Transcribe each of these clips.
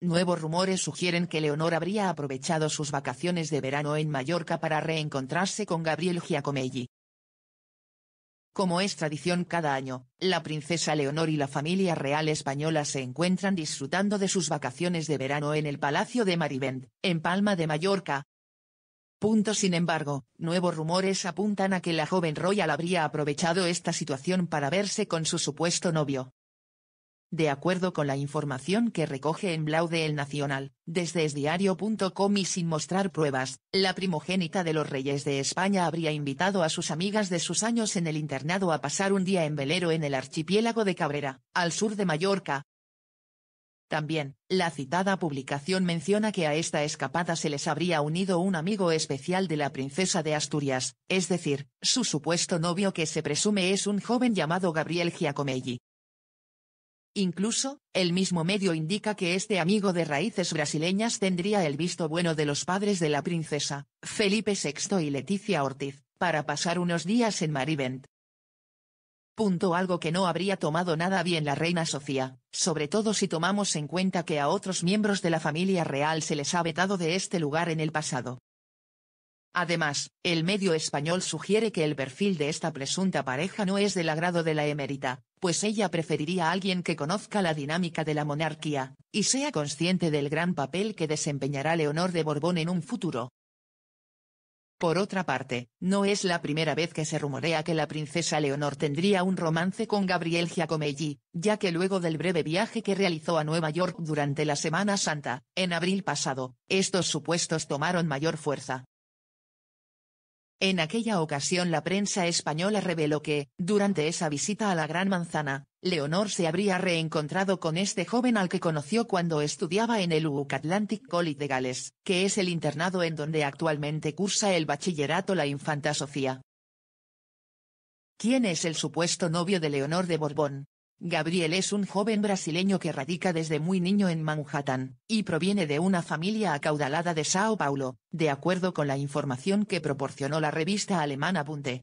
nuevos rumores sugieren que Leonor habría aprovechado sus vacaciones de verano en Mallorca para reencontrarse con Gabriel Giacomelli. Como es tradición cada año, la princesa Leonor y la familia real española se encuentran disfrutando de sus vacaciones de verano en el Palacio de Marivent, en Palma de Mallorca. Punto sin embargo, nuevos rumores apuntan a que la joven royal habría aprovechado esta situación para verse con su supuesto novio. De acuerdo con la información que recoge en Blau de El Nacional, desde esdiario.com y sin mostrar pruebas, la primogénita de los reyes de España habría invitado a sus amigas de sus años en el internado a pasar un día en velero en el archipiélago de Cabrera, al sur de Mallorca. También, la citada publicación menciona que a esta escapada se les habría unido un amigo especial de la princesa de Asturias, es decir, su supuesto novio que se presume es un joven llamado Gabriel Giacomelli. Incluso, el mismo medio indica que este amigo de raíces brasileñas tendría el visto bueno de los padres de la princesa, Felipe VI y Leticia Ortiz, para pasar unos días en Marivent. Punto algo que no habría tomado nada bien la reina Sofía, sobre todo si tomamos en cuenta que a otros miembros de la familia real se les ha vetado de este lugar en el pasado. Además, el medio español sugiere que el perfil de esta presunta pareja no es del agrado de la emérita, pues ella preferiría a alguien que conozca la dinámica de la monarquía, y sea consciente del gran papel que desempeñará Leonor de Borbón en un futuro. Por otra parte, no es la primera vez que se rumorea que la princesa Leonor tendría un romance con Gabriel Giacomelli, ya que luego del breve viaje que realizó a Nueva York durante la Semana Santa, en abril pasado, estos supuestos tomaron mayor fuerza. En aquella ocasión la prensa española reveló que, durante esa visita a la Gran Manzana, Leonor se habría reencontrado con este joven al que conoció cuando estudiaba en el UUC Atlantic College de Gales, que es el internado en donde actualmente cursa el bachillerato la infanta Sofía. ¿Quién es el supuesto novio de Leonor de Borbón? Gabriel es un joven brasileño que radica desde muy niño en Manhattan, y proviene de una familia acaudalada de Sao Paulo, de acuerdo con la información que proporcionó la revista alemana Bunte.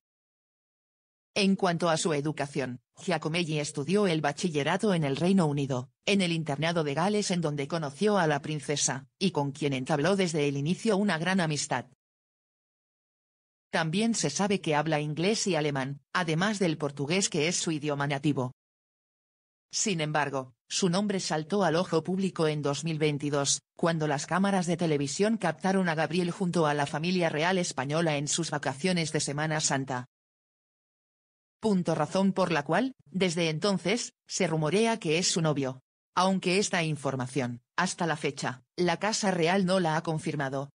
En cuanto a su educación, Giacomelli estudió el bachillerato en el Reino Unido, en el internado de Gales en donde conoció a la princesa, y con quien entabló desde el inicio una gran amistad. También se sabe que habla inglés y alemán, además del portugués que es su idioma nativo. Sin embargo, su nombre saltó al ojo público en 2022, cuando las cámaras de televisión captaron a Gabriel junto a la familia real española en sus vacaciones de Semana Santa. Punto razón por la cual, desde entonces, se rumorea que es su novio. Aunque esta información, hasta la fecha, la Casa Real no la ha confirmado,